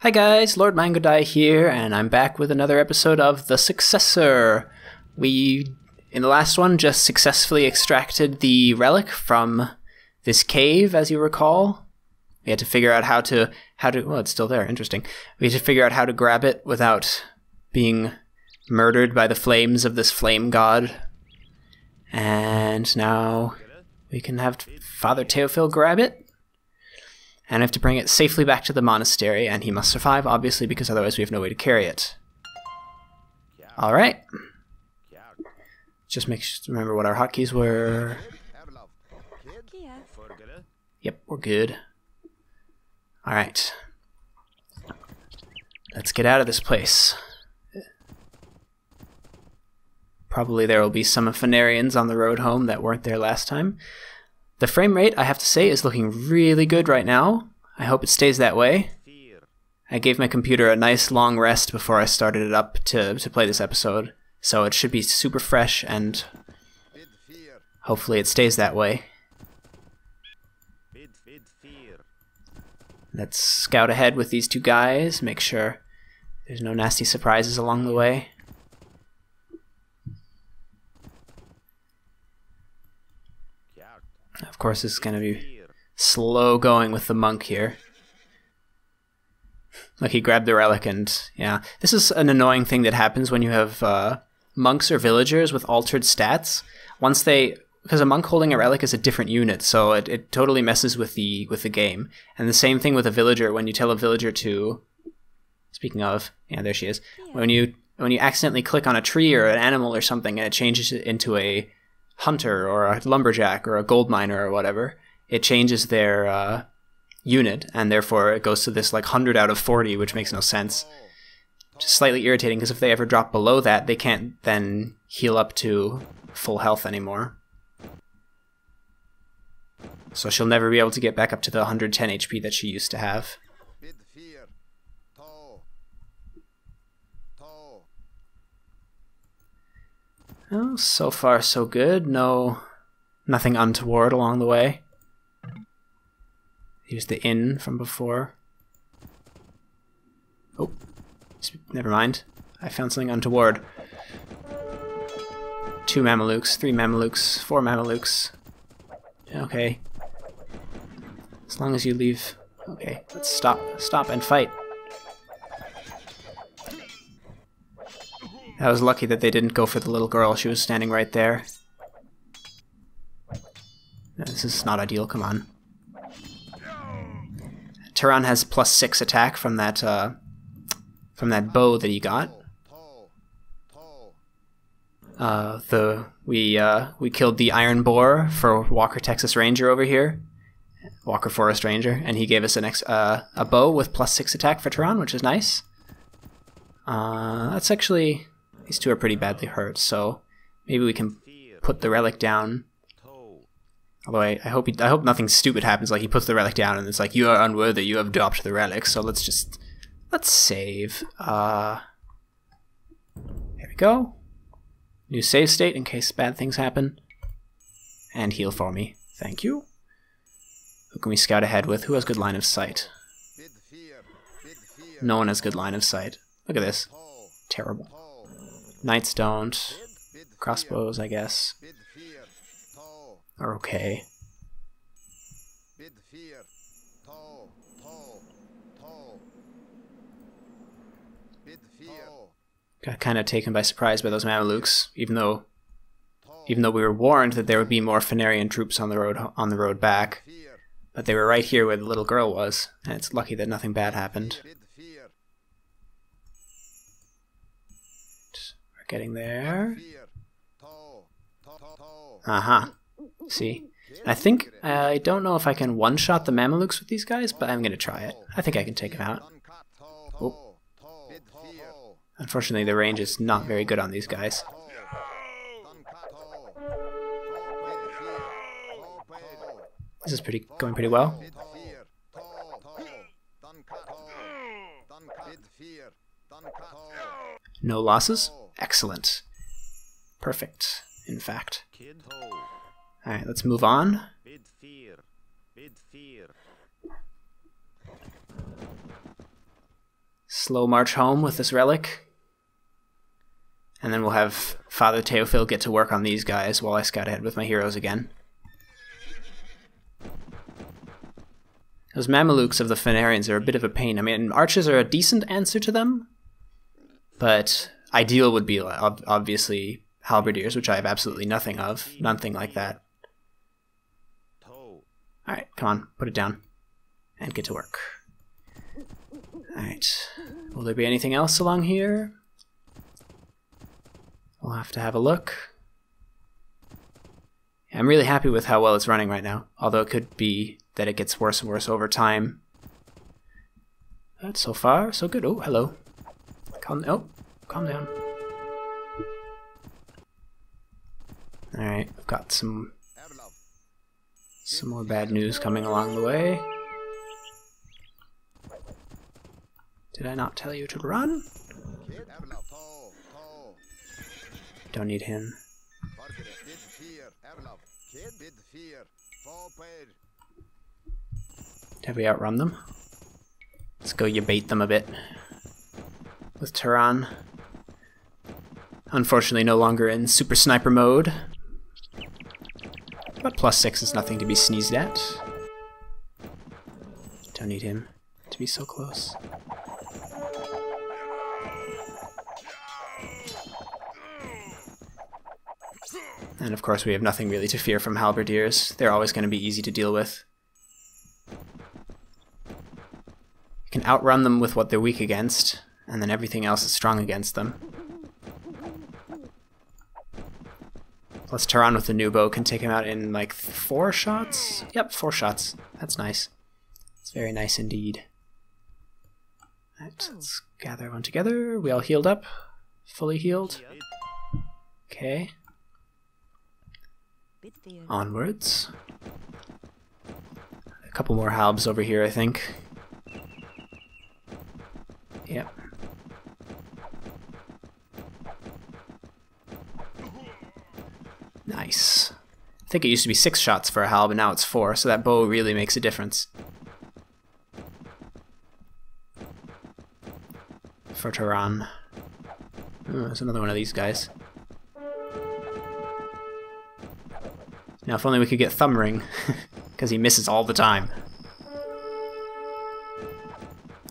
Hi guys, Lord Mangudai here, and I'm back with another episode of The Successor. We, in the last one, just successfully extracted the relic from this cave, as you recall. We had to figure out how to, how to, well, it's still there, interesting. We had to figure out how to grab it without being murdered by the flames of this flame god. And now we can have Father Teofil grab it and I have to bring it safely back to the monastery, and he must survive, obviously, because otherwise we have no way to carry it. Alright. Just make sure to remember what our hotkeys were. Yep, we're good. Alright. Let's get out of this place. Probably there will be some Fenarians on the road home that weren't there last time. The frame rate, I have to say, is looking really good right now. I hope it stays that way. I gave my computer a nice long rest before I started it up to, to play this episode, so it should be super fresh and hopefully it stays that way. Let's scout ahead with these two guys, make sure there's no nasty surprises along the way. Of course, it's going to be slow going with the monk here. Like he grabbed the relic and yeah, this is an annoying thing that happens when you have uh, monks or villagers with altered stats. Once they, because a monk holding a relic is a different unit, so it, it totally messes with the with the game. And the same thing with a villager. When you tell a villager to, speaking of, yeah, there she is. When you when you accidentally click on a tree or an animal or something, and it changes it into a hunter or a lumberjack or a gold miner or whatever, it changes their uh, unit, and therefore it goes to this like 100 out of 40, which makes no sense. Just slightly irritating because if they ever drop below that, they can't then heal up to full health anymore. So she'll never be able to get back up to the 110 HP that she used to have. Oh, so far so good. No, nothing untoward along the way. Here's the inn from before. Oh, never mind. I found something untoward. Two Mamelukes, three Mamelukes, four Mamelukes. Okay. As long as you leave... Okay, let's stop, stop and fight. I was lucky that they didn't go for the little girl. She was standing right there. This is not ideal, come on. Turan has plus six attack from that uh, from that bow that he got. Uh, the we uh, we killed the iron boar for Walker Texas Ranger over here, Walker Forest Ranger, and he gave us an ex uh, a bow with plus six attack for Turan, which is nice. Uh, that's actually these two are pretty badly hurt, so maybe we can put the relic down. Although I, I hope he, I hope nothing stupid happens, like he puts the relic down and it's like you are unworthy, you have dropped the relic. So let's just let's save. Uh, there we go. New save state in case bad things happen, and heal for me. Thank you. Who can we scout ahead with? Who has good line of sight? No one has good line of sight. Look at this. Terrible. Knights don't. Crossbows, I guess, are okay. Got kind of taken by surprise by those Mamelukes, even though, even though we were warned that there would be more Fenarian troops on the road on the road back. But they were right here where the little girl was, and it's lucky that nothing bad happened. Getting there. Uh-huh. See? I think, I don't know if I can one-shot the Mamelukes with these guys, but I'm gonna try it. I think I can take them out. Oh. Unfortunately, the range is not very good on these guys. This is pretty going pretty well. No losses? Excellent. Perfect, in fact. Alright, let's move on. slow march home with this relic. And then we'll have Father Teofil get to work on these guys while I scout ahead with my heroes again. Those Mamelukes of the Fenarians are a bit of a pain. I mean, archers are a decent answer to them, but ideal would be obviously halberdiers, which I have absolutely nothing of. Nothing like that. Alright, come on, put it down. And get to work. Alright. Will there be anything else along here? We'll have to have a look. I'm really happy with how well it's running right now, although it could be that it gets worse and worse over time. But so far, so good. Oh, hello. Calm, oh, calm down. Alright, I've got some some more bad news coming along the way. Did I not tell you to run? Don't need him. Have we outrun them? Let's go you bait them a bit. With Turan. Unfortunately no longer in super sniper mode. But plus six is nothing to be sneezed at. Don't need him to be so close. And of course we have nothing really to fear from halberdiers. They're always going to be easy to deal with. You can outrun them with what they're weak against, and then everything else is strong against them. Plus Turan with the new bow can take him out in like four shots? Yep, four shots. That's nice. It's very nice indeed. Right, hmm. let's gather everyone together. We all healed up? Fully healed? Okay. Onwards. A couple more halbs over here, I think. Yep. Nice. I think it used to be six shots for a hal, but now it's four, so that bow really makes a difference. For Turan. Oh, hmm, there's another one of these guys. Now, if only we could get Thumbring, because he misses all the time.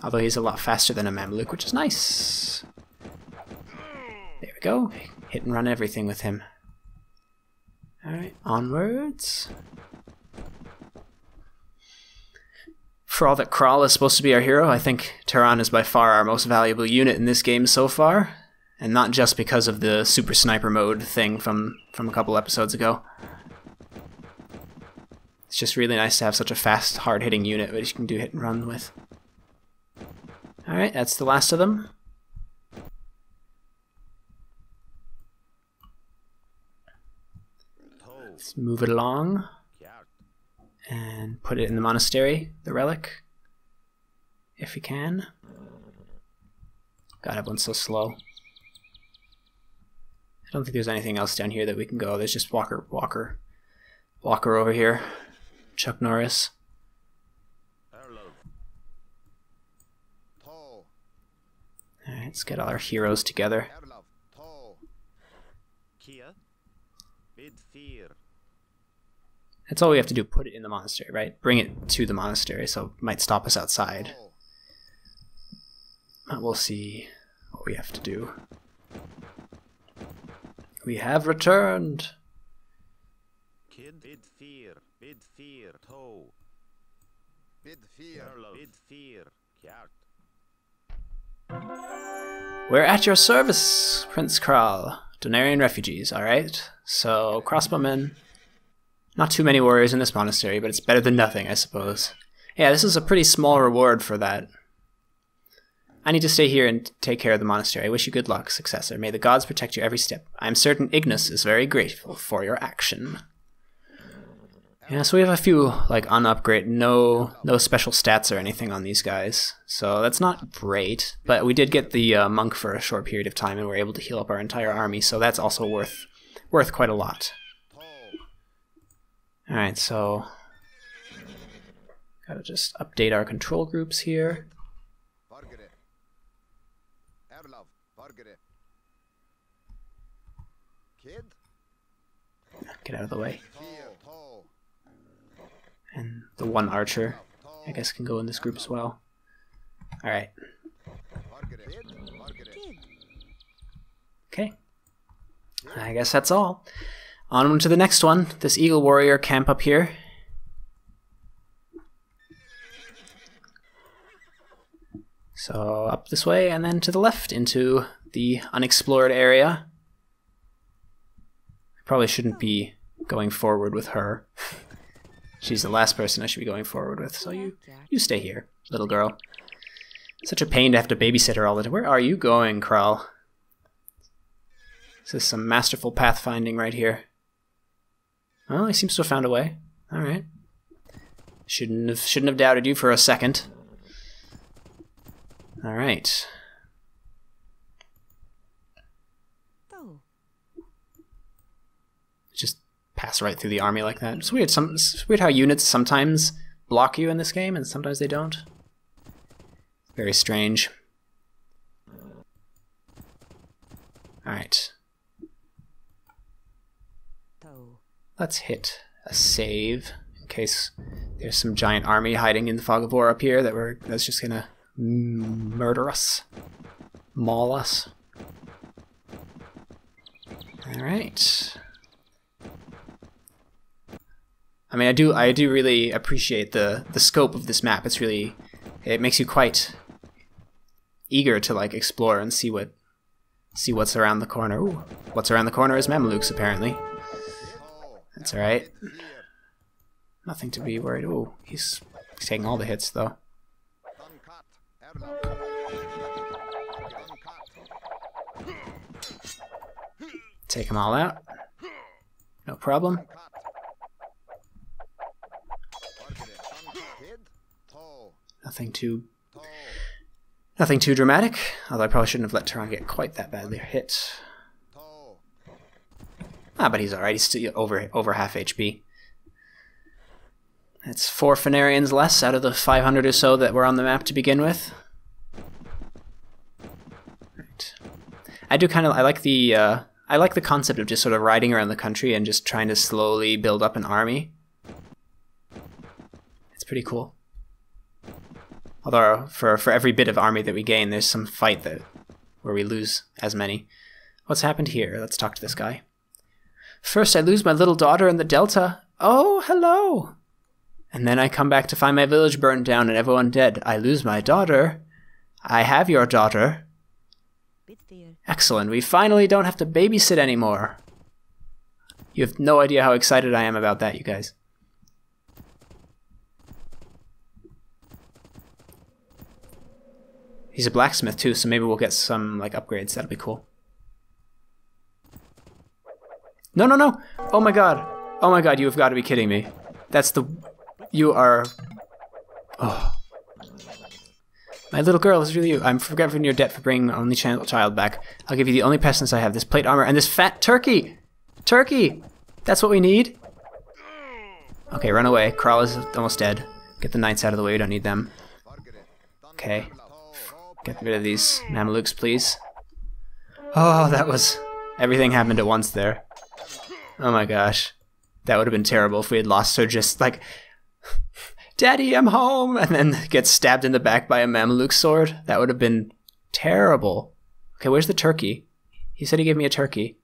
Although he's a lot faster than a Mameluke, which is nice. There we go. Hit and run everything with him. Onwards. For all that Kral is supposed to be our hero, I think Turan is by far our most valuable unit in this game so far. And not just because of the super sniper mode thing from, from a couple episodes ago. It's just really nice to have such a fast, hard-hitting unit that you can do hit and run with. Alright, that's the last of them. Let's move it along and put it in the monastery, the relic, if we can. God, everyone's so slow. I don't think there's anything else down here that we can go. There's just Walker, Walker, Walker over here. Chuck Norris. Alright, let's get all our heroes together. That's all we have to do, put it in the monastery, right? Bring it to the monastery, so it might stop us outside. But we'll see what we have to do. We have returned! Bid fear, bid fear, toe. Bid fear, bid fear, We're at your service, Prince Kral. Donarian refugees, alright? So, crossbowmen. Not too many warriors in this monastery, but it's better than nothing, I suppose. Yeah, this is a pretty small reward for that. I need to stay here and take care of the monastery. I wish you good luck, successor. May the gods protect you every step. I am certain Ignis is very grateful for your action. Yeah, so we have a few like unupgrade, no no special stats or anything on these guys, so that's not great. But we did get the uh, monk for a short period of time, and we're able to heal up our entire army, so that's also worth worth quite a lot. All right, so gotta just update our control groups here. Get out of the way. And the one archer, I guess, can go in this group as well. Alright. Okay. I guess that's all. On to the next one. This Eagle Warrior camp up here. So up this way and then to the left into the unexplored area. I probably shouldn't be going forward with her. She's the last person I should be going forward with, so you you stay here, little girl. Such a pain to have to babysit her all the time. Where are you going, Kral? This is some masterful pathfinding right here. Well, he seems to have found a way. All right. Shouldn't have shouldn't have doubted you for a second. All right. Just pass right through the army like that. It's weird. Some it's weird how units sometimes block you in this game and sometimes they don't. Very strange. All right. Toe. Let's hit a save in case there's some giant army hiding in the fog of war up here that we're that's just gonna murder us, maul us. All right. I mean, I do I do really appreciate the the scope of this map. It's really it makes you quite eager to like explore and see what see what's around the corner. Ooh, what's around the corner is Mamelukes apparently. Toe, That's all right. Nothing to be worried. Oh, he's he's taking all the hits though. Take them all out. No problem. Nothing too nothing too dramatic. Although I probably shouldn't have let Turan get quite that badly hit. Ah, but he's alright. He's still over over half HP. That's four Fenarians less out of the 500 or so that were on the map to begin with. Right. I do kind of I like the uh, I like the concept of just sort of riding around the country and just trying to slowly build up an army. It's pretty cool. Although for for every bit of army that we gain, there's some fight that where we lose as many. What's happened here? Let's talk to this guy. First, I lose my little daughter in the Delta. Oh, hello. And then I come back to find my village burned down and everyone dead. I lose my daughter. I have your daughter. Excellent. We finally don't have to babysit anymore. You have no idea how excited I am about that, you guys. He's a blacksmith too, so maybe we'll get some like upgrades. That'll be cool. No, no, no! Oh my god! Oh my god! You have got to be kidding me. That's the. You are. Oh. My little girl is really you. I'm forgetting your debt for bringing my only child back. I'll give you the only presents I have: this plate armor and this fat turkey. Turkey. That's what we need. Okay, run away. Kral is almost dead. Get the knights out of the way. We don't need them. Okay. Get rid of these Mamelukes, please. Oh, that was. Everything happened at once there. Oh my gosh. That would have been terrible if we had lost her just like. Daddy, I'm home! And then get stabbed in the back by a Mameluke sword. That would have been terrible. Okay, where's the turkey? He said he gave me a turkey.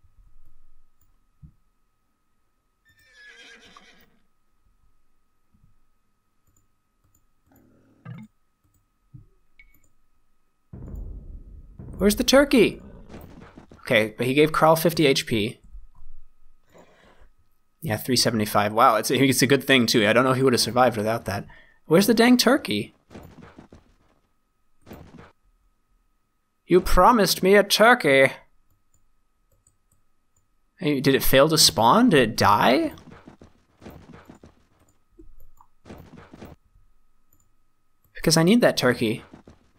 Where's the turkey? Okay, but he gave Kral 50 HP. Yeah, 375. Wow, it's a, it's a good thing, too. I don't know if he would have survived without that. Where's the dang turkey? You promised me a turkey. Hey, Did it fail to spawn? Did it die? Because I need that turkey.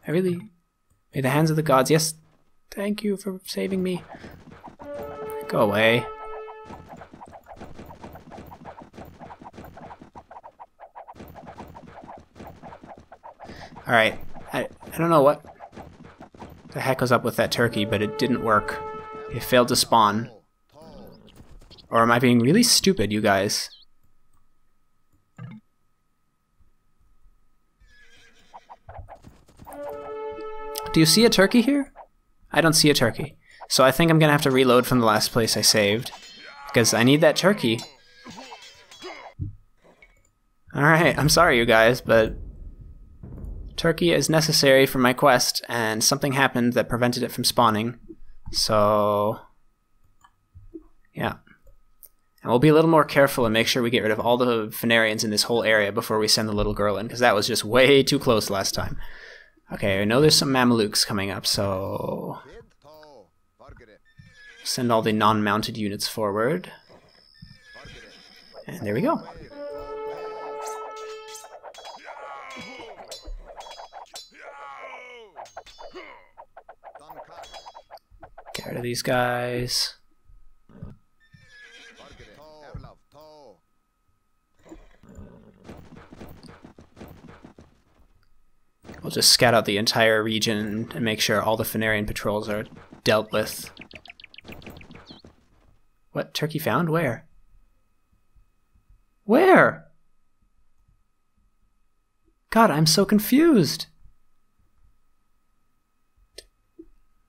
I really. May the hands of the gods. Yes, thank you for saving me. Go away. Alright. I, I don't know what. the heck was up with that turkey, but it didn't work. It failed to spawn. Or am I being really stupid, you guys? Do you see a turkey here? I don't see a turkey. So I think I'm gonna have to reload from the last place I saved. Because I need that turkey. Alright, I'm sorry you guys, but turkey is necessary for my quest, and something happened that prevented it from spawning. So yeah. And we'll be a little more careful and make sure we get rid of all the Phanarians in this whole area before we send the little girl in, because that was just way too close last time. Okay, I know there's some Mamelukes coming up, so send all the non-mounted units forward. And there we go. Rid of these guys. We'll just scout out the entire region and make sure all the Phanarian patrols are dealt with. What? Turkey found? Where? Where? God, I'm so confused.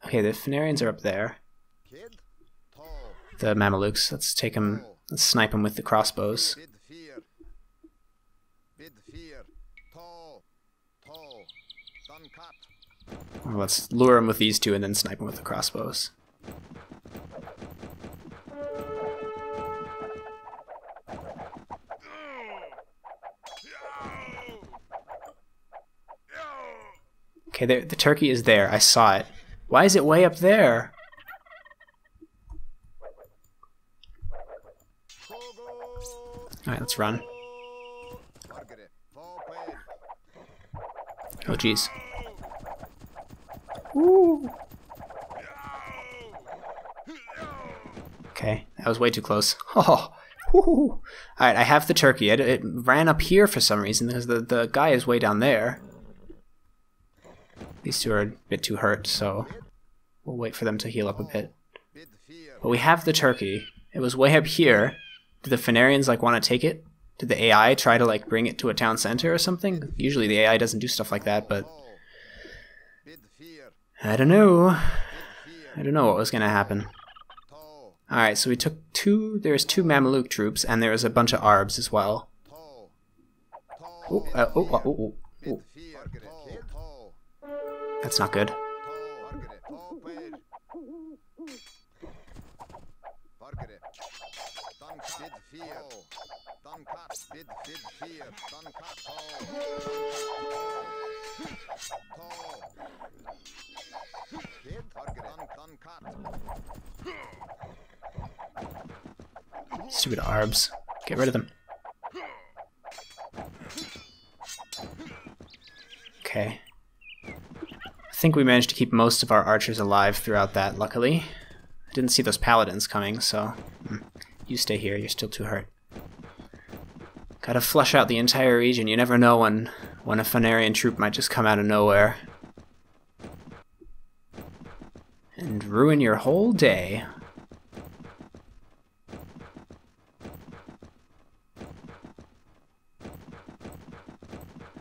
Okay, the Phanarians are up there. The Mamelukes. Let's take them. Let's snipe them with the crossbows. Bid fear. Bid fear. Toe. Toe. Done cut. Or let's lure them with these two and then snipe them with the crossbows. Okay, there, the turkey is there. I saw it. Why is it way up there? Alright, let's run. Oh, jeez. Okay, that was way too close. Oh, All right, I have the turkey. It, it ran up here for some reason because the, the guy is way down there. These two are a bit too hurt, so we'll wait for them to heal up a bit. But we have the turkey. It was way up here. Did the Phanarians like want to take it? Did the AI try to like bring it to a town center or something? Usually the AI doesn't do stuff like that, but. I don't know. I don't know what was gonna happen. Alright, so we took two there's two Mameluke troops and there was a bunch of Arbs as well. Uh, oh, That's not good. Stupid Arbs. Get rid of them. Okay. I think we managed to keep most of our archers alive throughout that, luckily. I didn't see those paladins coming, so hmm. you stay here, you're still too hurt. Gotta flush out the entire region, you never know when, when a Phanarian troop might just come out of nowhere. And ruin your whole day.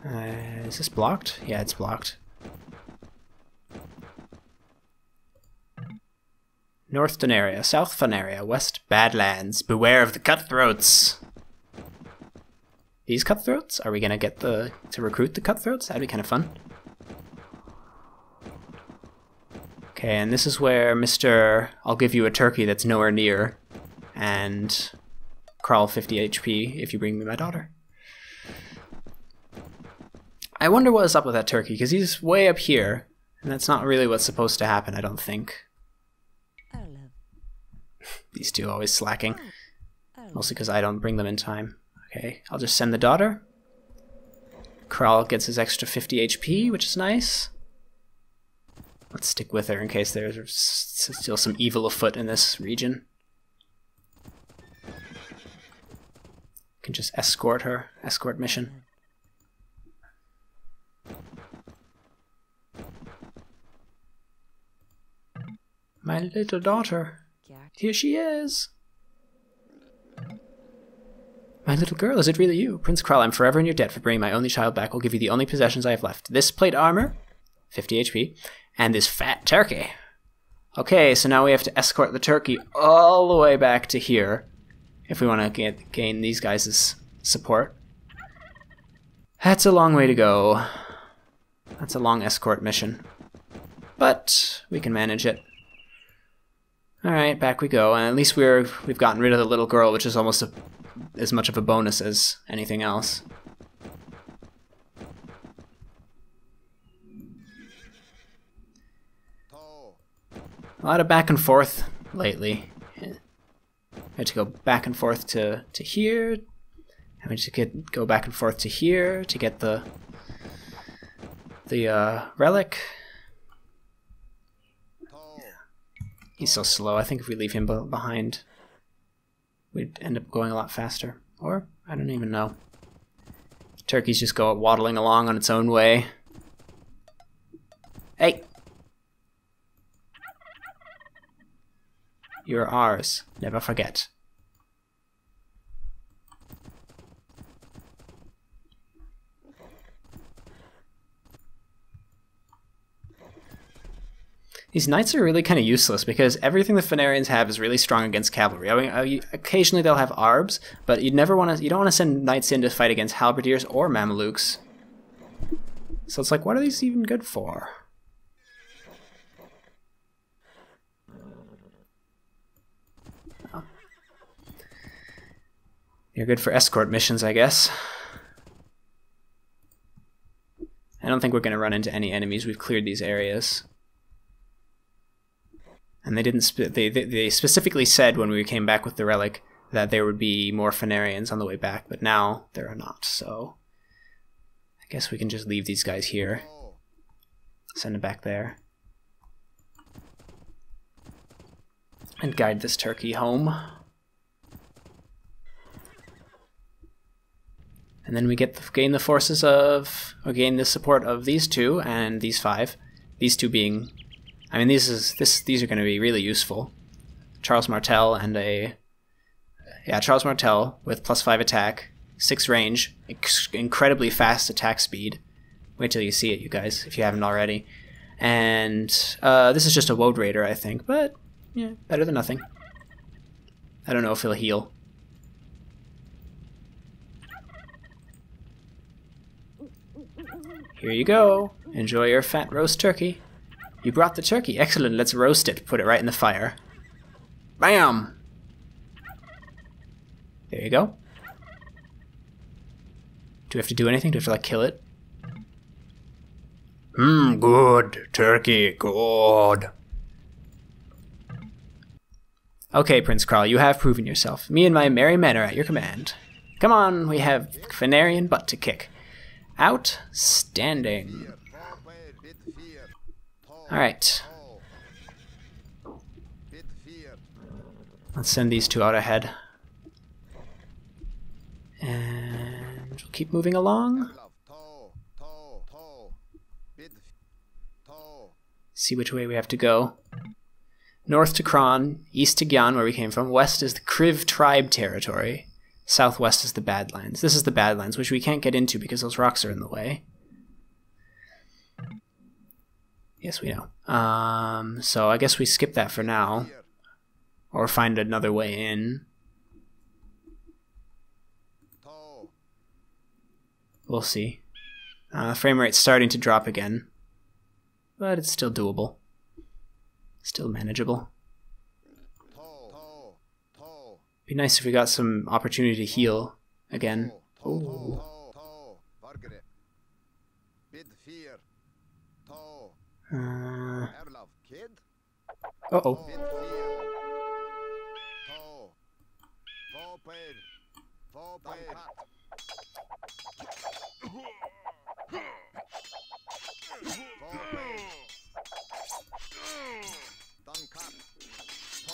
Uh, is this blocked? Yeah, it's blocked. North Denaria, South Phaneria, West Badlands. Beware of the cutthroats. These cutthroats? Are we gonna get the to recruit the cutthroats? That'd be kind of fun. Okay, and this is where Mr. I'll give you a turkey that's nowhere near, and Kral 50 HP if you bring me my daughter. I wonder what is up with that turkey, because he's way up here, and that's not really what's supposed to happen, I don't think. These two always slacking, oh. Oh. mostly because I don't bring them in time. Okay, I'll just send the daughter. Kral gets his extra 50 HP, which is nice. Let's stick with her in case there's still some evil afoot in this region. Can just escort her, escort mission. My little daughter. Here she is. My little girl, is it really you? Prince Kral, I'm forever in your debt for bringing my only child back. I'll give you the only possessions I have left. This plate armor, 50 HP, and this fat turkey. Okay, so now we have to escort the turkey all the way back to here if we want to get, gain these guys' support. That's a long way to go. That's a long escort mission. But we can manage it. Alright, back we go. And at least we're we've gotten rid of the little girl, which is almost a, as much of a bonus as anything else. A lot of back and forth lately. I had to go back and forth to, to here. I had to get go back and forth to here to get the the uh, relic. Toe. He's so oh. slow. I think if we leave him behind, we'd end up going a lot faster. Or I don't even know. Turkeys just go waddling along on its own way. Hey, you're ours. Never forget. These knights are really kind of useless because everything the Fenarians have is really strong against cavalry. I mean, uh, occasionally they'll have arbs, but you'd never want to. You don't want to send knights in to fight against halberdiers or Mamelukes. So it's like, what are these even good for? You're good for escort missions, I guess. I don't think we're going to run into any enemies. We've cleared these areas. And they didn't. They, they they specifically said when we came back with the relic that there would be more Fenarians on the way back, but now there are not. So I guess we can just leave these guys here. Send them back there. And guide this turkey home. And then we get the, gain the forces of, or gain the support of these two and these five. These two being, I mean, these is this these are going to be really useful. Charles Martel and a, yeah, Charles Martel with plus five attack, six range, incredibly fast attack speed. Wait till you see it, you guys, if you haven't already. And uh, this is just a Woad Raider, I think, but yeah, better than nothing. I don't know if he'll heal. Here you go. Enjoy your fat roast turkey. You brought the turkey. Excellent. Let's roast it. Put it right in the fire. Bam! There you go. Do we have to do anything? Do we have to like kill it? Mmm, good. Turkey, good. Okay, Prince Kral, you have proven yourself. Me and my merry men are at your command. Come on, we have Fenarian butt to kick. Outstanding. Voorbeeld. Bid vier. Toe. Alright, let's send these two out ahead. And we'll keep moving along. See which way we have to go. North to Kron, east to Gyan, where we came from. West is the Kriv tribe territory. Southwest is the Badlands. This is the Badlands, which we can't get into because those rocks are in the way. Yes, we know. Um, so I guess we skip that for now, or find another way in. We'll see. Uh, frame rate's starting to drop again, but it's still doable. Still manageable. Be nice if we got some opportunity to heal again. Ooh. Uh oh.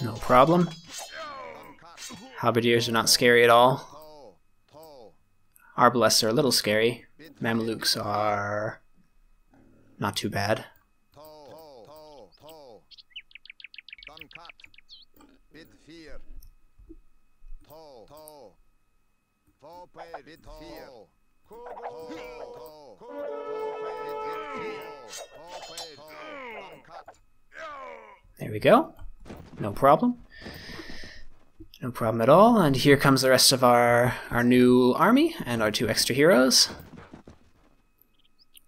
No problem. Halberdiers are not scary at all. Arbalests are a little scary. Mamelukes are not too bad. Toe. Toe. Toe. cut. Bid fear. Toe. Toe. Fope bid fear. Kugo. Toe. Fope bid fear. Fope. Toe. Done cut. There we go. No problem. No problem at all. And here comes the rest of our our new army and our two extra heroes.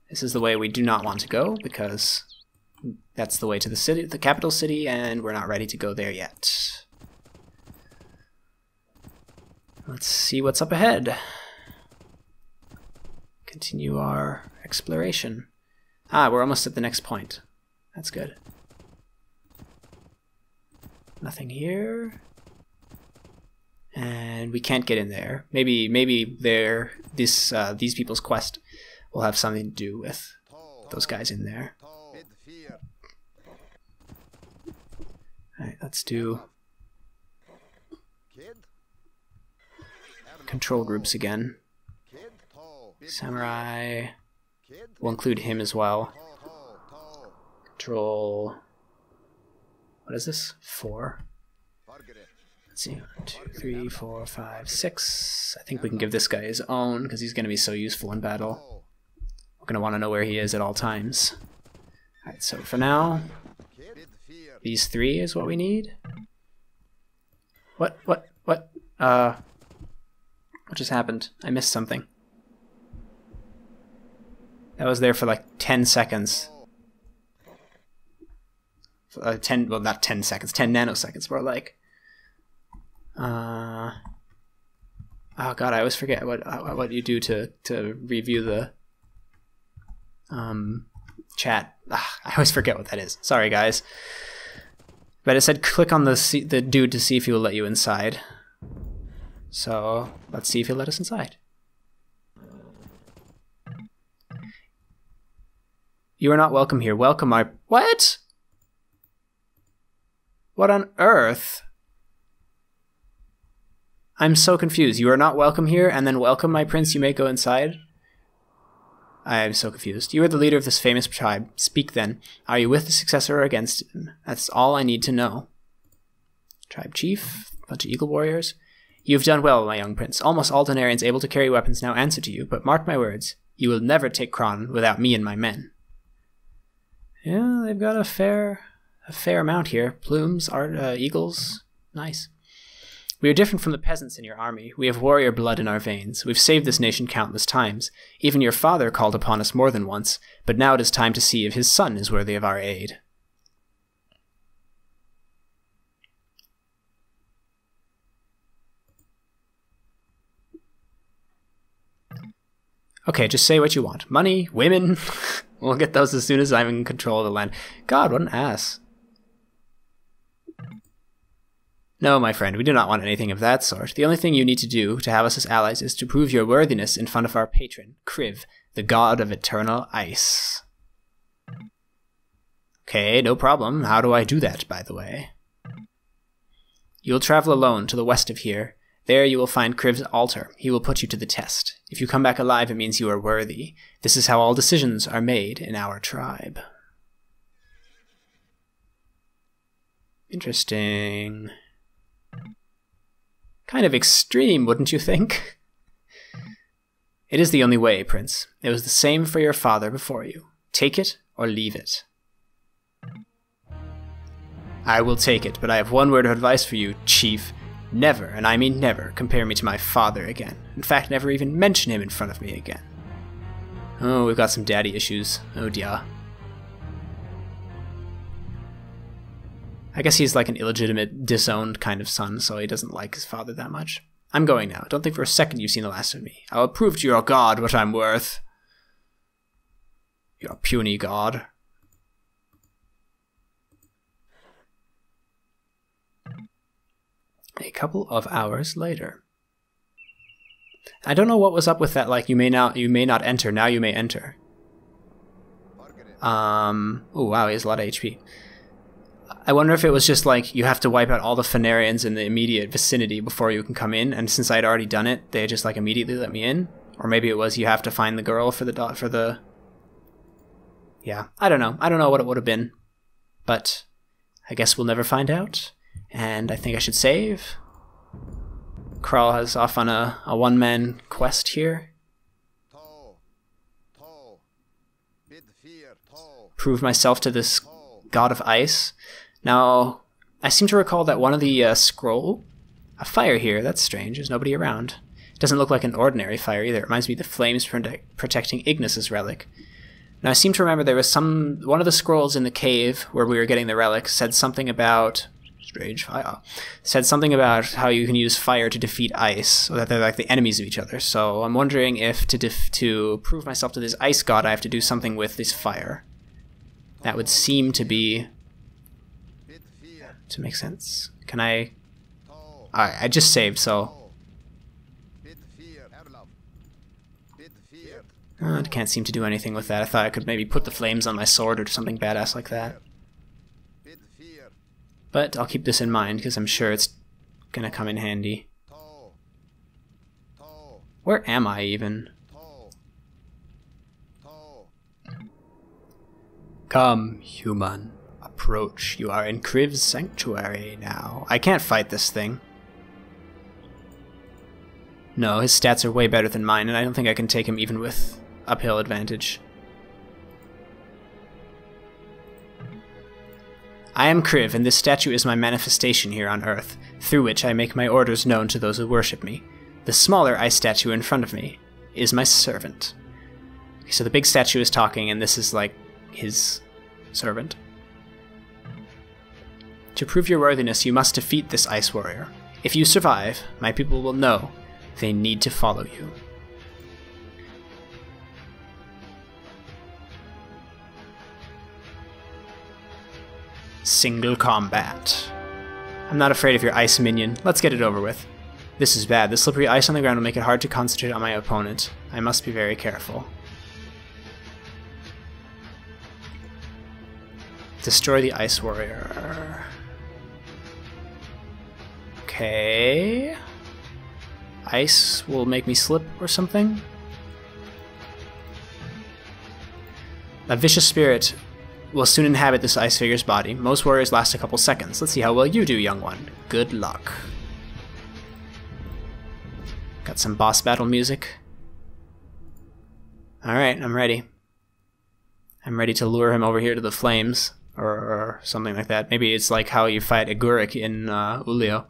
This is the way we do not want to go because that's the way to the city, the capital city, and we're not ready to go there yet. Let's see what's up ahead. Continue our exploration. Ah, we're almost at the next point. That's good. Nothing here. And we can't get in there. Maybe maybe there this uh, these people's quest will have something to do with those guys in there. Alright, let's do Kid. Control groups again. Samurai. We'll include him as well. Control what is this? Four. Let's see. Two, three, four, five, six. I think we can give this guy his own because he's going to be so useful in battle. We're going to want to know where he is at all times. Alright, so for now, these three is what we need. What? What? What? Uh. What just happened? I missed something. That was there for like 10 seconds. Uh, 10, well, not 10 seconds, 10 nanoseconds, more like. Uh. Oh god, I always forget what uh, what you do to to review the um chat. Ah, I always forget what that is. Sorry, guys. But it said click on the the dude to see if he will let you inside. So let's see if he'll let us inside. You are not welcome here. Welcome, my what? What on earth? I'm so confused. You are not welcome here, and then welcome, my prince. You may go inside. I am so confused. You are the leader of this famous tribe. Speak then. Are you with the successor or against him? That's all I need to know. Tribe chief, bunch of eagle warriors. You've done well, my young prince. Almost all Donarians able to carry weapons now answer to you, but mark my words, you will never take Kron without me and my men. Yeah, they've got a fair, a fair amount here. Plumes, art, uh, eagles, nice. We are different from the peasants in your army. We have warrior blood in our veins. We've saved this nation countless times. Even your father called upon us more than once, but now it is time to see if his son is worthy of our aid. Okay, just say what you want. Money, women. we'll get those as soon as I'm in control of the land. God, what an ass. No, my friend, we do not want anything of that sort. The only thing you need to do to have us as allies is to prove your worthiness in front of our patron, Kriv, the god of eternal ice. Okay, no problem. How do I do that, by the way? You'll travel alone to the west of here. There you will find Kriv's altar. He will put you to the test. If you come back alive, it means you are worthy. This is how all decisions are made in our tribe. Interesting. Kind of extreme, wouldn't you think? It is the only way, Prince. It was the same for your father before you. Take it or leave it. I will take it, but I have one word of advice for you, Chief. Never, and I mean never, compare me to my father again. In fact, never even mention him in front of me again. Oh, we've got some daddy issues. Oh dear. I guess he's like an illegitimate, disowned kind of son, so he doesn't like his father that much. I'm going now. Don't think for a second you've seen the last of me. I will prove to your god what I'm worth. Your puny god. A couple of hours later. I don't know what was up with that. Like you may not, you may not enter. Now you may enter. Um. Oh wow, he has a lot of HP. I wonder if it was just like you have to wipe out all the Phanarians in the immediate vicinity before you can come in, and since I'd already done it, they just like immediately let me in. Or maybe it was you have to find the girl for the dot for the. Yeah, I don't know. I don't know what it would have been, but I guess we'll never find out. And I think I should save. Kral has off on a, a one man quest here. Prove myself to this god of ice. Now, I seem to recall that one of the uh, scroll, a fire here. That's strange. There's nobody around. It doesn't look like an ordinary fire either. It reminds me of the flames prote- protecting Ignis's relic. Now, I seem to remember there was some one of the scrolls in the cave where we were getting the relic said something about strange fire. Said something about how you can use fire to defeat ice, so that they're like the enemies of each other. So I'm wondering if to to prove myself to this ice god, I have to do something with this fire. That would seem to be to make sense. Can I? Alright, I just saved, so uh, I can't seem to do anything with that. I thought I could maybe put the flames on my sword or something badass like that. But I'll keep this in mind because I'm sure it's gonna come in handy. Where am I even? Come, human. Approach. You are in Kriv's sanctuary now. I can't fight this thing. No, his stats are way better than mine, and I don't think I can take him even with uphill advantage. I am Kriv, and this statue is my manifestation here on Earth, through which I make my orders known to those who worship me. The smaller ice statue in front of me is my servant. So the big statue is talking, and this is like his servant. To prove your worthiness, you must defeat this ice warrior. If you survive, my people will know they need to follow you. Single combat. I'm not afraid of your ice minion. Let's get it over with. This is bad. The slippery ice on the ground will make it hard to concentrate on my opponent. I must be very careful. Destroy the Ice Warrior. Okay. Ice will make me slip or something? A vicious spirit will soon inhabit this ice figure's body. Most warriors last a couple seconds. Let's see how well you do, young one. Good luck. Got some boss battle music. Alright, I'm ready. I'm ready to lure him over here to the flames, or, or something like that. Maybe it's like how you fight Agurik in uh, Ulio.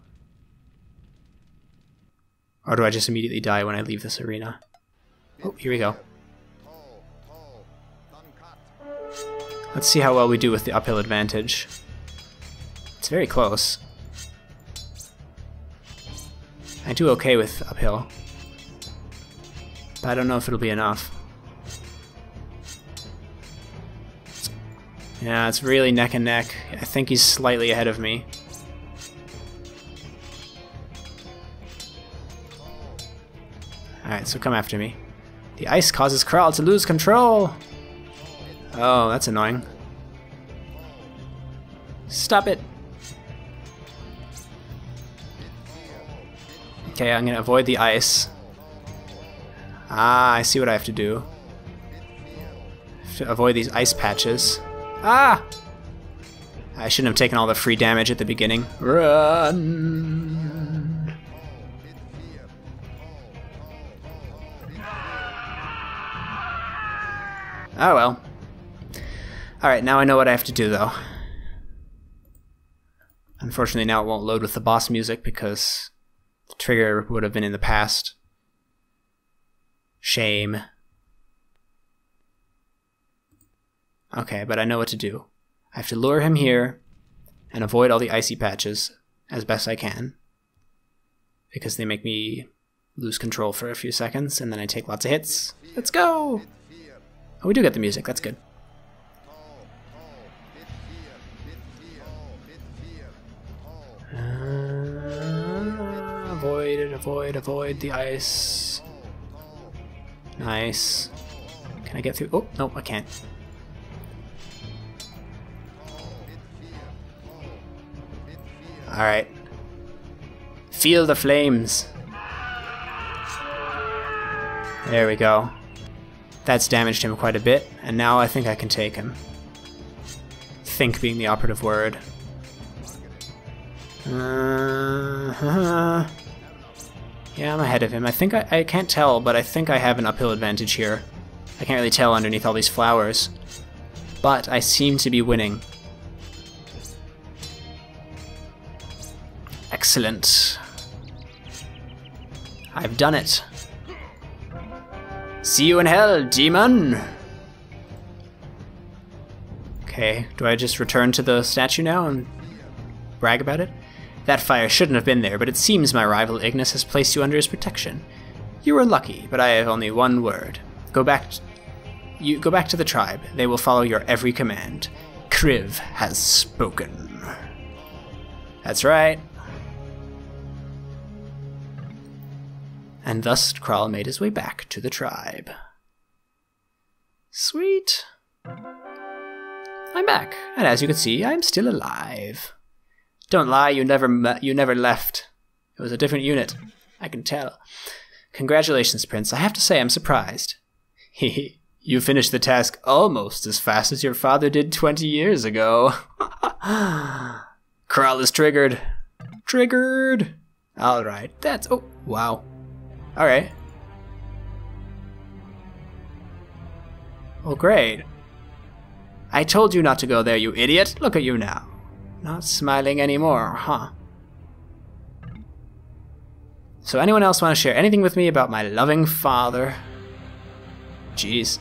Or do I just immediately die when I leave this arena? Oh, here we go. Let's see how well we do with the uphill advantage. It's very close. I do okay with uphill. But I don't know if it'll be enough. Yeah, it's really neck and neck. I think he's slightly ahead of me. Alright, so come after me. The ice causes Kral to lose control! Oh, that's annoying. Stop it! Okay, I'm gonna avoid the ice. Ah, I see what I have to do. Have to avoid these ice patches. Ah! I shouldn't have taken all the free damage at the beginning. Run! Oh well. Alright, now I know what I have to do though. Unfortunately, now it won't load with the boss music because the trigger would have been in the past. Shame. Okay, but I know what to do. I have to lure him here and avoid all the icy patches as best I can. Because they make me lose control for a few seconds and then I take lots of hits. Let's go! Oh, we do get the music, that's good. Avoid it, avoid, avoid the ice. Nice. Can I get through? Oh, no, I can't. Alright. Feel the flames. There we go. That's damaged him quite a bit, and now I think I can take him. Think being the operative word. Uh, yeah, I'm ahead of him. I think I, I can't tell, but I think I have an uphill advantage here. I can't really tell underneath all these flowers. But I seem to be winning. Excellent. I've done it. See you in hell, demon! Okay, do I just return to the statue now and brag about it? That fire shouldn't have been there, but it seems my rival Ignis has placed you under his protection. You were lucky, but I have only one word. Go back. You go back to the tribe. They will follow your every command. Kriv has spoken. That's right. And thus Kral made his way back to the tribe. Sweet. I'm back, and as you can see, I'm still alive. Don't lie, you never you never left. It was a different unit. I can tell. Congratulations, Prince. I have to say I'm surprised. Hehe. you finished the task almost as fast as your father did 20 years ago. Kral is triggered. Triggered. All right. That's oh wow. All right. Well, great. I told you not to go there, you idiot. Look at you now. Not smiling anymore, huh? So, anyone else want to share anything with me about my loving father? Jeez.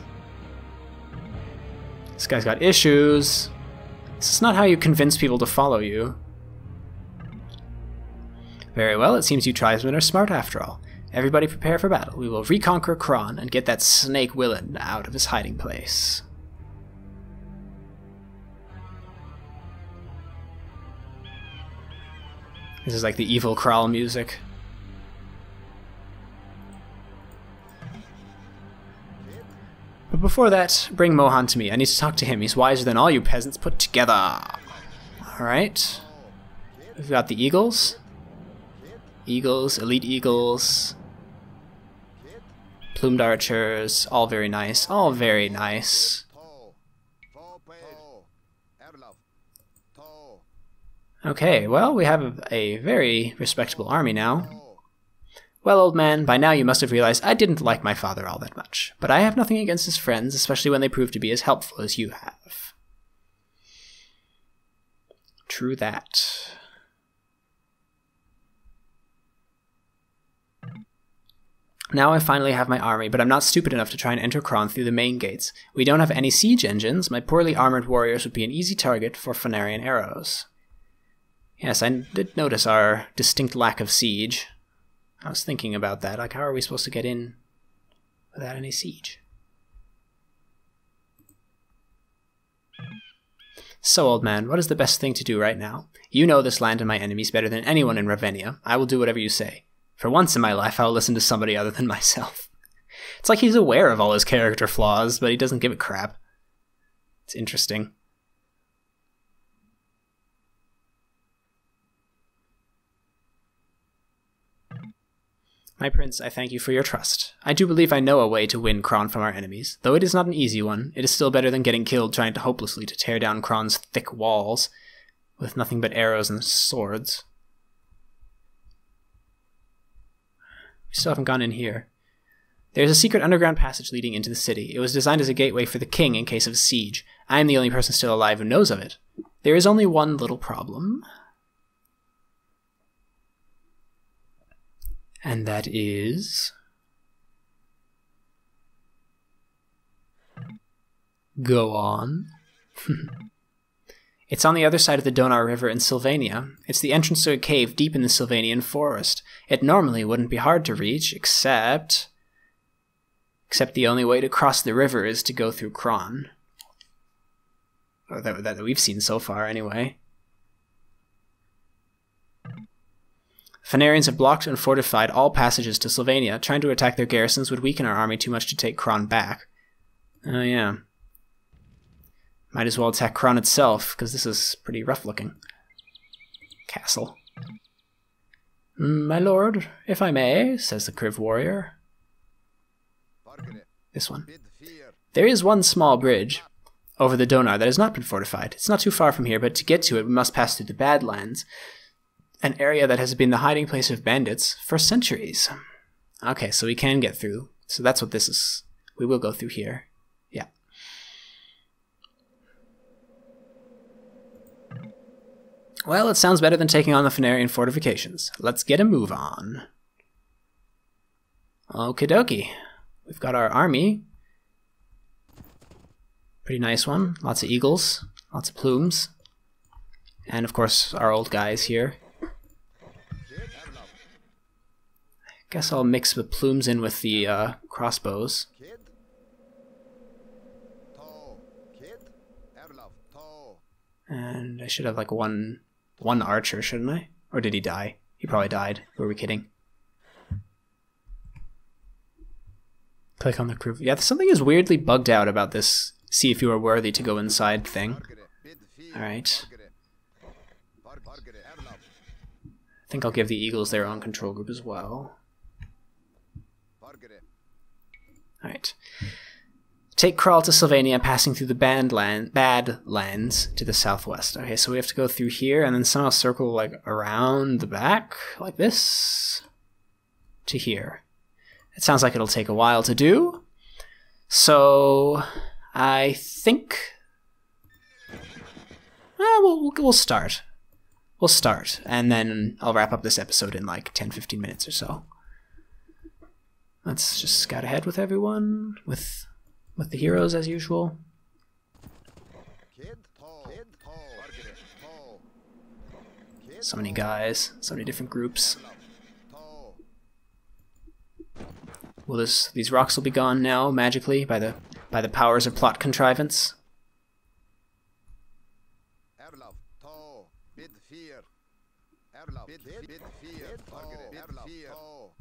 This guy's got issues. This is not how you convince people to follow you. Very well, it seems you tribesmen are smart after all. Everybody prepare for battle. We will reconquer Kron and get that snake Willen out of his hiding place. This is like the evil Kral music. But before that, bring Mohan to me. I need to talk to him. He's wiser than all you peasants put together. Alright. We've got the Eagles. Eagles, Elite Eagles. Plumed Archers. All very nice. All very nice. Toe. Toe pay. Toe. Erlov. Toe. Okay, well, we have a, very respectable army now. Well, old man, by now you must have realized I didn't like my father all that much, but I have nothing against his friends, especially when they prove to be as helpful as you have. True that. Now I finally have my army, but I'm not stupid enough to try and enter Kron through the main gates. We don't have any siege engines. My poorly armored warriors would be an easy target for Fenarian arrows. Yes, I did notice our distinct lack of siege. I was thinking about that. Like, how are we supposed to get in without any siege? So, old man, what is the best thing to do right now? You know this land and my enemies better than anyone in Ravenia. I will do whatever you say. For once in my life, I will listen to somebody other than myself. It's like he's aware of all his character flaws, but he doesn't give a crap. It's interesting. My prince, I thank you for your trust. I do believe I know a way to win Kron from our enemies. Though it is not an easy one, it is still better than getting killed trying to hopelessly to tear down Kron's thick walls with nothing but arrows and swords. We still haven't gone in here. There is a secret underground passage leading into the city. It was designed as a gateway for the king in case of a siege. I am the only person still alive who knows of it. There is only one little problem. And that is. Go on. it's on the other side of the Donar River in Sylvania. It's the entrance to a cave deep in the Sylvanian forest. It normally wouldn't be hard to reach, except. Except the only way to cross the river is to go through Kron. Or that, that we've seen so far, anyway. Fenarians have blocked and fortified all passages to Sylvania. Trying to attack their garrisons would weaken our army too much to take Kron back. Oh, yeah. Might as well attack Kron itself, because this is pretty rough looking. Castle. "Mm, My lord, if I may, says the Kriv warrior. This one. There is one small bridge over the Donar that has not been fortified. It's not too far from here, but to get to it, we must pass through the Badlands. An area that has been the hiding place of bandits for centuries. Okay, so we can get through. So that's what this is. We will go through here. Yeah. Well, it sounds better than taking on the Fenarian fortifications. Let's get a move on. Okie dokie. We've got our army. Pretty nice one. Lots of eagles, lots of plumes. And of course, our old guys here. Guess I'll mix the plumes in with the uh, crossbows. And I should have like one one archer, shouldn't I? Or did he die? He probably died. Who are we kidding? Click on the crew. Yeah, something is weirdly bugged out about this see if you are worthy to go inside thing. Alright. I think I'll give the Eagles their own control group as well. Alright. Take Kral to Sylvania, passing through the bad, land, bad lands to the southwest. Okay, so we have to go through here and then somehow circle like around the back, like this, to here. It sounds like it'll take a while to do. So I think. Ah, we'll, we'll, we'll start. We'll start, and then I'll wrap up this episode in like 10 15 minutes or so. Let's just scout ahead with everyone, with with the heroes as usual. Kid. Toe. Kid. Toe. Bargere. Toe. Kid. So many guys, so many different groups. Will this these rocks will be gone now magically by the by the powers of plot contrivance? Erlov. Toe. Bid fear. Erlov. Bid, bid fear. Bargere. Bid fear. Toe.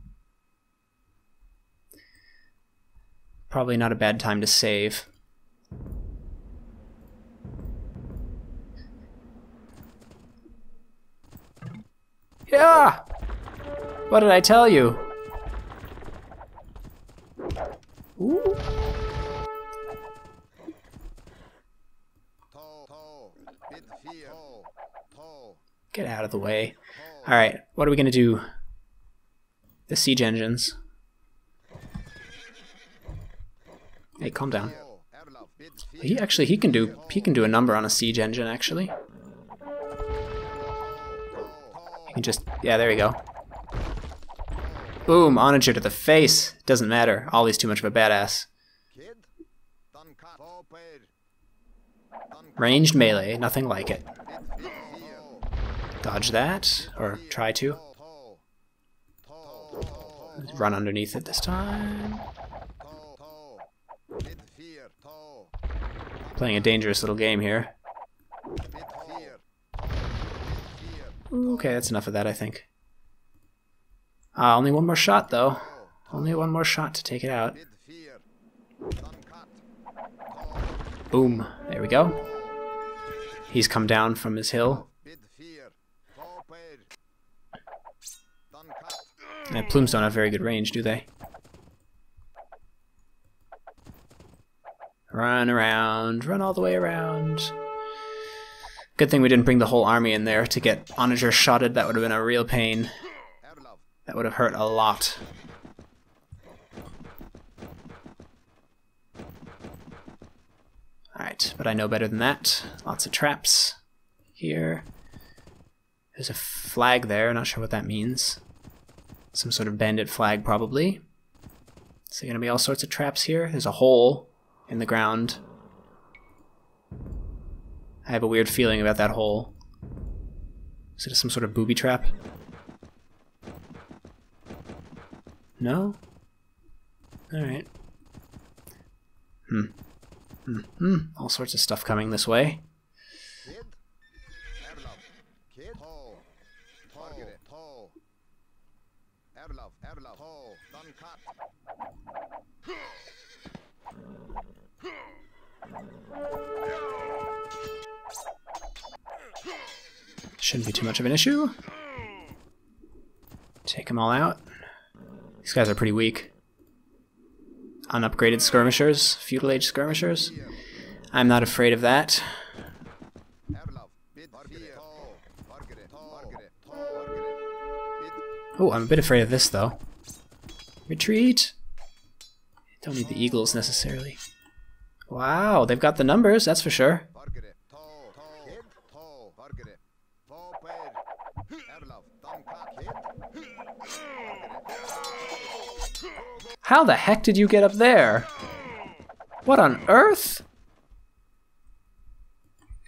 Probably not a bad time to save. Yeah! What did I tell you? Ooh. Get out of the way. Alright, what are we gonna do? The siege engines. Hey, calm down. He actually he can do he can do a number on a siege engine actually. He can just yeah, there we go. Boom, onager to the face. Doesn't matter. Ollie's too much of a badass. Ranged melee, nothing like it. Dodge that, or try to. Run underneath it this time. Toe. Toe. Bid fear. Toe. Playing a dangerous little game here. Okay, that's enough of that, I think. Uh, only one more shot, though. Only one more shot to take it out. Boom. There we go. He's come down from his hill. Uh, plumes don't have very good range, do they? Run around, run all the way around. Good thing we didn't bring the whole army in there to get Onager shotted. That would have been a real pain. That would have hurt a lot. Alright, but I know better than that. Lots of traps here. There's a flag there, not sure what that means. Some sort of bandit flag, probably. There gonna be all sorts of traps here? There's a hole in the ground. I have a weird feeling about that hole. Is it some sort of booby trap? No? Alright. Hmm. Hmm. Hmm. All sorts of stuff coming this way. Kid. Erlov. Kid. Toe. Toe. Toe. Erlov. Erlov. Toe. Dun cut. Shouldn't be too much of an issue. Take them all out. These guys are pretty weak. Unupgraded skirmishers, feudal age skirmishers. I'm not afraid of that. Oh, I'm a bit afraid of this though. Retreat. Don't need the eagles necessarily. Wow, they've got the numbers, that's for sure. How the heck did you get up there? What on earth?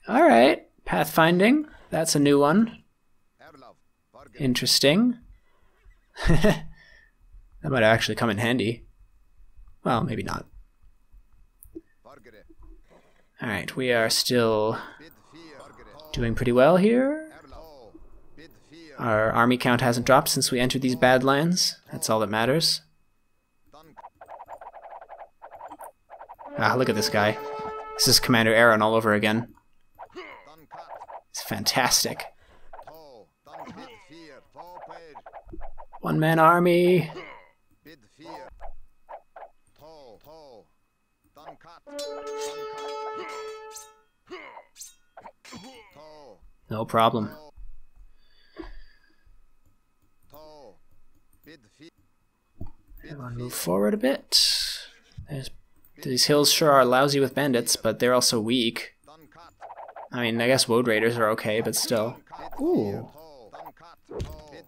Alright, pathfinding. That's a new one. Interesting. that might actually come in handy. Well, maybe not. Alright, we are still doing pretty well here. Our army count hasn't dropped since we entered these badlands. That's all that matters. Ah, look at this guy. This is Commander Aaron all over again. It's fantastic. Tall. Dan bid fear. Tall pair. One man army. No problem. Everyone move forward a bit. There's, these hills sure are lousy with bandits, but they're also weak. I mean, I guess Woad Raiders are okay, but still. Ooh,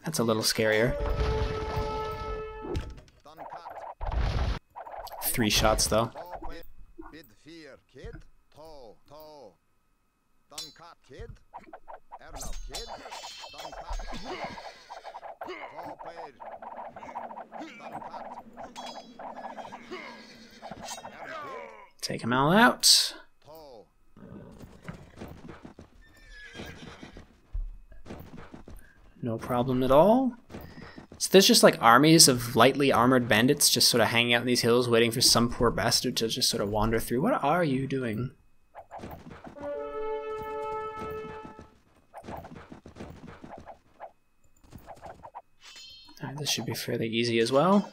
that's a little scarier. Three shots, though. Take them all out. No problem at all. So there's just like armies of lightly armored bandits just sort of hanging out in these hills waiting for some poor bastard to just sort of wander through. What are you doing? This should be fairly easy as well.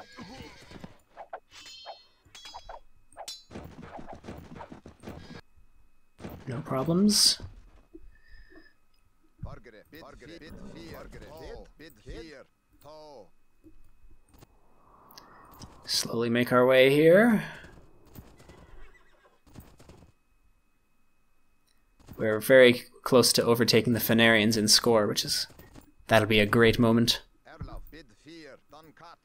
No problems. Slowly make our way here. We're very close to overtaking the Fenarians in score, which is that'll be a great moment. Erlov. Bid fear. Dankat.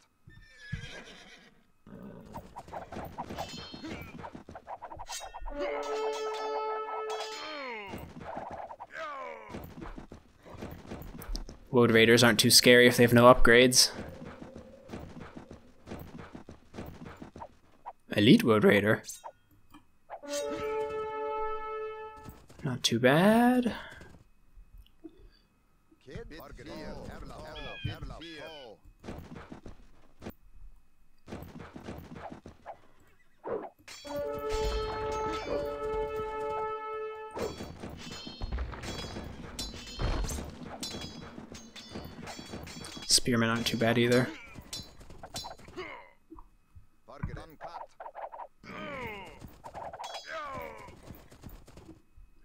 Woad Raiders aren't too scary if they have no upgrades. Elite Woad Raider. Not too bad. Spearmen aren't too bad either.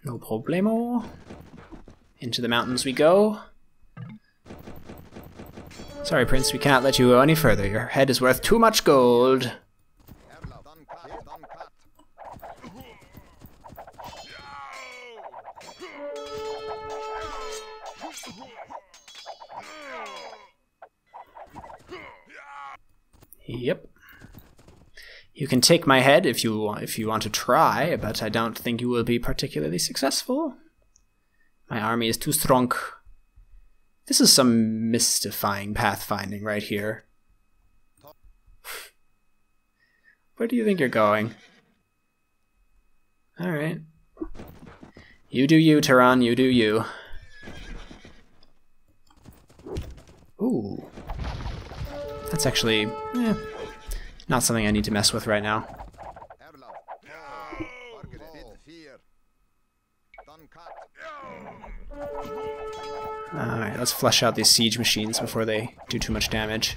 No problemo. Into the mountains we go. Sorry, Prince, we cannot let you go any further. Your head is worth too much gold. Yep. You can take my head if you want, if you want to try, but I don't think you will be particularly successful. My army is too strong. This is some mystifying pathfinding right here. Where do you think you're going? All right. You do you, Turan. You do you. Ooh. That's actually eh, not something I need to mess with right now. Alright, let's flush out these siege machines before they do too much damage.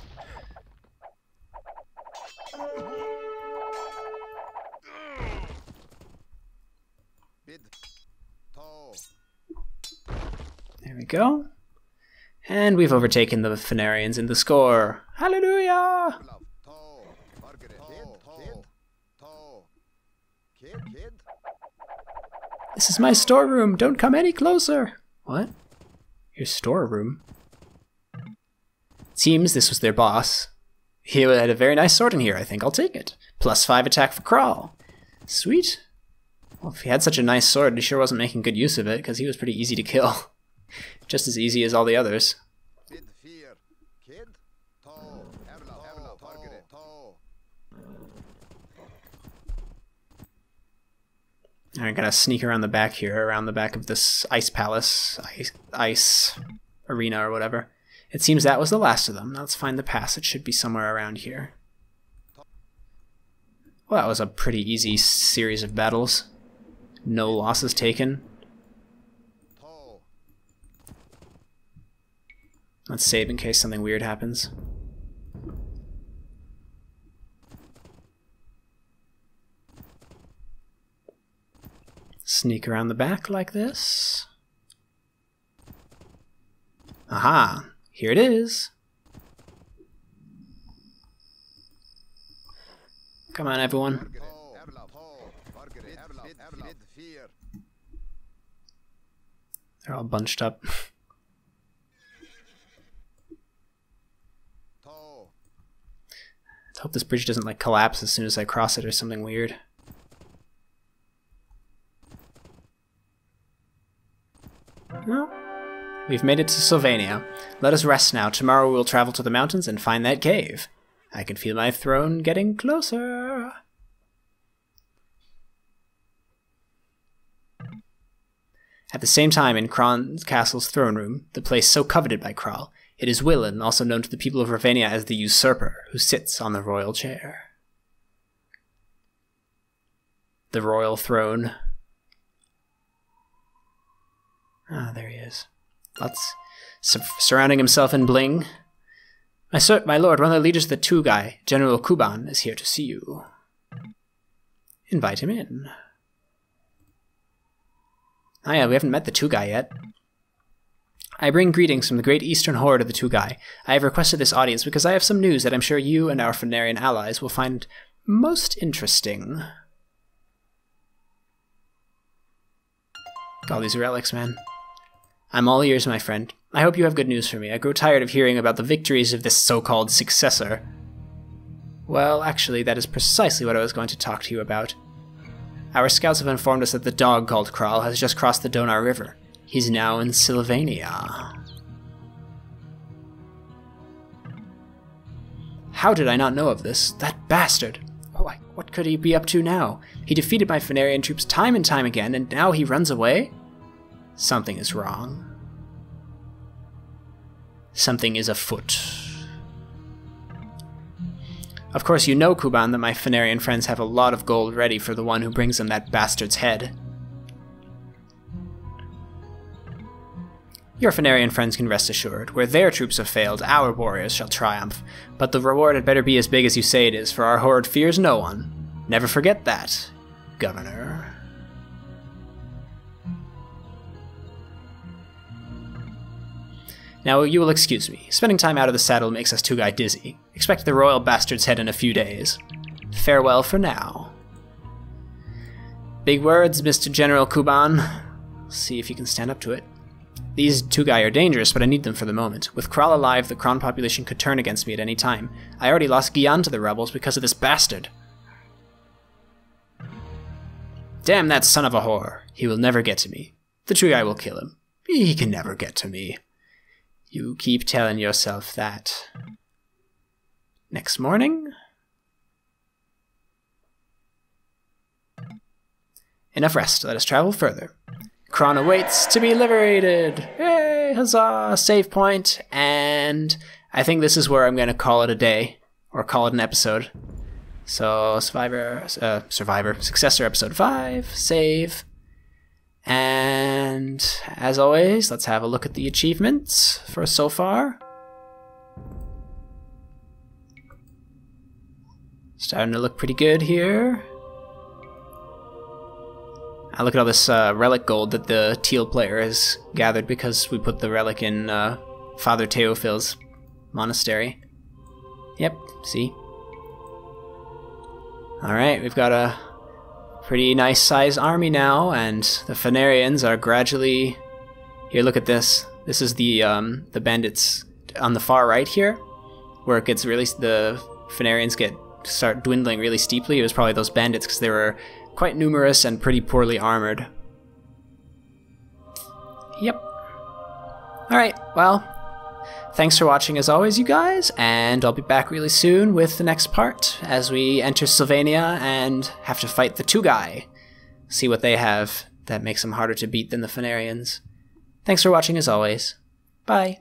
There we go. And we've overtaken the Fenarians in the score. Hallelujah! This is my storeroom. Don't come any closer. What? Your storeroom? Seems this was their boss. He had a very nice sword in here, I think. I'll take it. Plus five attack for Kral. Sweet. Well, if he had such a nice sword, he sure wasn't making good use of it, because he was pretty easy to kill. Just as easy as all the others. I gotta sneak around the back here, around the back of this ice palace, ice, ice arena or whatever. It seems that was the last of them. Now let's find the pass. It should be somewhere around here. Well, that was a pretty easy series of battles. No losses taken. Toe. Let's save in case something weird happens. Sneak around the back like this. Aha! Here it is. Come on, everyone. They're all bunched up. Toe. Let's hope this bridge doesn't like collapse as soon as I cross it or something weird. No. We've made it to Sylvania. Let us rest now. Tomorrow we'll travel to the mountains and find that cave. I can feel my throne getting closer. At the same time, in Kron's castle's throne room, the place so coveted by Kral, it is Willen, also known to the people of Ravenia as the Usurper, who sits on the royal chair. The royal throne. Ah, there he is. Lots sur- surrounding himself in bling. My sir, my lord, one of the leaders of the Tugai, General Kuban, is here to see you. Invite him in. Ah, yeah, we haven't met the Tugai yet. I bring greetings from the great eastern horde of the Tugai. I have requested this audience because I have some news that I'm sure you and our Fenarian allies will find most interesting. All these relics, man. I'm all ears, my friend. I hope you have good news for me. I grow tired of hearing about the victories of this so called successor. Well, actually, that is precisely what I was going to talk to you about. Our scouts have informed us that the dog called Kral has just crossed the Donar River. He's now in Sylvania. How did I not know of this? That bastard! Oh, Why, what could he be up to now? He defeated my Fenarian troops time and time again, and now he runs away? Something is wrong. Something is afoot. Of course, you know, Kuban, that my Fenarian friends have a lot of gold ready for the one who brings them that bastard's head. Your Fenarian friends can rest assured. Where their troops have failed, our warriors shall triumph. But the reward had better be as big as you say it is, for our horde fears no one. Never forget that, Governor. Now, you will excuse me. Spending time out of the saddle makes us Tugai dizzy. Expect the royal bastard's head in a few days. Farewell for now. Big words, Mr. General Kuban. See if you can stand up to it. These Tugai are dangerous, but I need them for the moment. With Kral alive, the Kron population could turn against me at any time. I already lost Gian to the rebels because of this bastard. Damn that son of a whore. He will never get to me. The Tugai will kill him. He can never get to me. You keep telling yourself that. Next morning? Enough rest. Let us travel further. Kron awaits to be liberated. Hey, huzzah! Save point, and I think this is where I'm going to call it a day or call it an episode. So, Survivor, uh, Survivor, Successor, episode five. Save. And as always, let's have a look at the achievements for so far. Starting to look pretty good here. I look at all this uh, relic gold that the teal player has gathered because we put the relic in uh, Father Teophil's monastery. Yep, see? Alright, we've got a pretty nice sized army now, and the Fenarians are gradually. Here, look at this. This is the um, the bandits on the far right here, where it gets really the Fenarians get start dwindling really steeply. It was probably those bandits because they were quite numerous and pretty poorly armored. Yep. Alright, well, thanks for watching as always, you guys, and I'll be back really soon with the next part as we enter Sylvania and have to fight the Tugai. See what they have that makes them harder to beat than the Fenarians. Thanks for watching as always. Bye.